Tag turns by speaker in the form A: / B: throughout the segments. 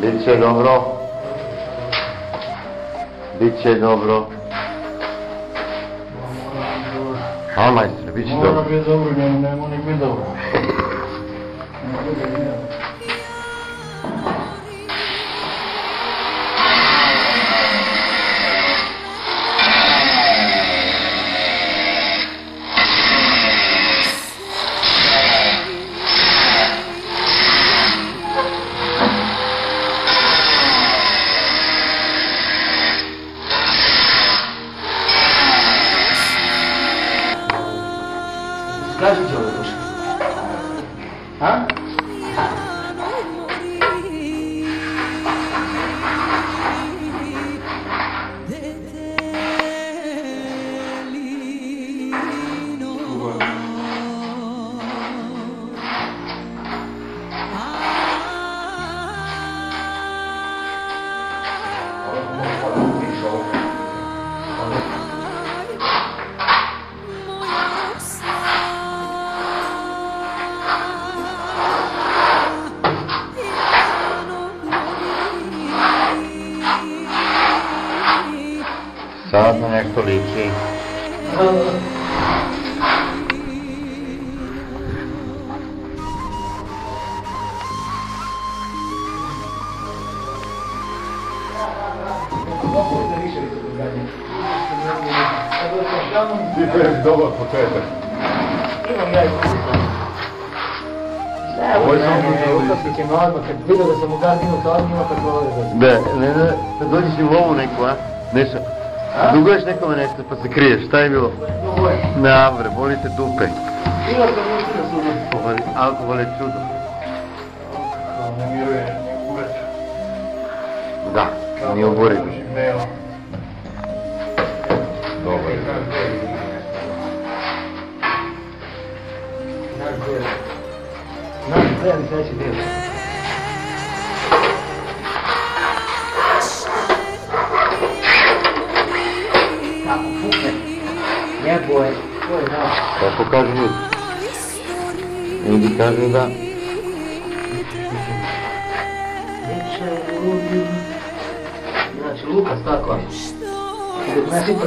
A: Bit će dobro. Bit će dobro. A majstor, bit će
B: Mora
A: dobro.
B: biti dobro, ne, ne 那是酒
C: 的故事。啊？А?
A: Sad na nešto liči. Dobar početak.
C: Imam ja i
A: Ovo je samo
C: ne, uhapsit će me odmah, kad vidio da sam u gardinu, to odmah ima kad govore da
A: ne, ne, da dođeš i u lovu neku, a? Nešto. Duguješ nekome nešto pa se kriješ, šta je bilo? Nabre, boli te dupe. Alkohol, je čudo. Da, nije ubori. Dobar.
C: Deo. Naš deo i treći
A: Tako kažu ljudi. Ljudi kažu da.
C: Znači, Lukas tako. I dok ne sipa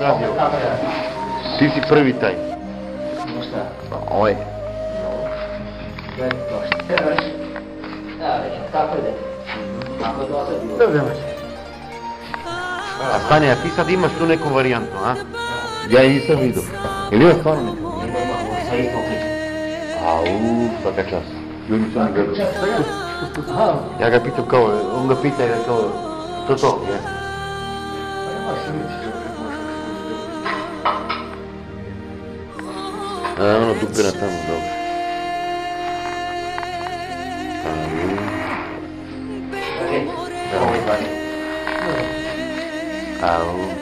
A: Radio. Ti si prvi taj. Dobro. A stani, a ti sad imaš tu neku varijantu, a? Ja je nisam vidio. Ili ima stvarno neka?
C: Imamo sa istom kličem.
A: Au, svaka čast. Ljudi gledali.
C: Aha,
A: Ja ga pitam kao, on ga pita, ja kao, to to, je?
B: Pa sliči,
C: ano não. Piratangandão. Alô.
A: Alô. Alô.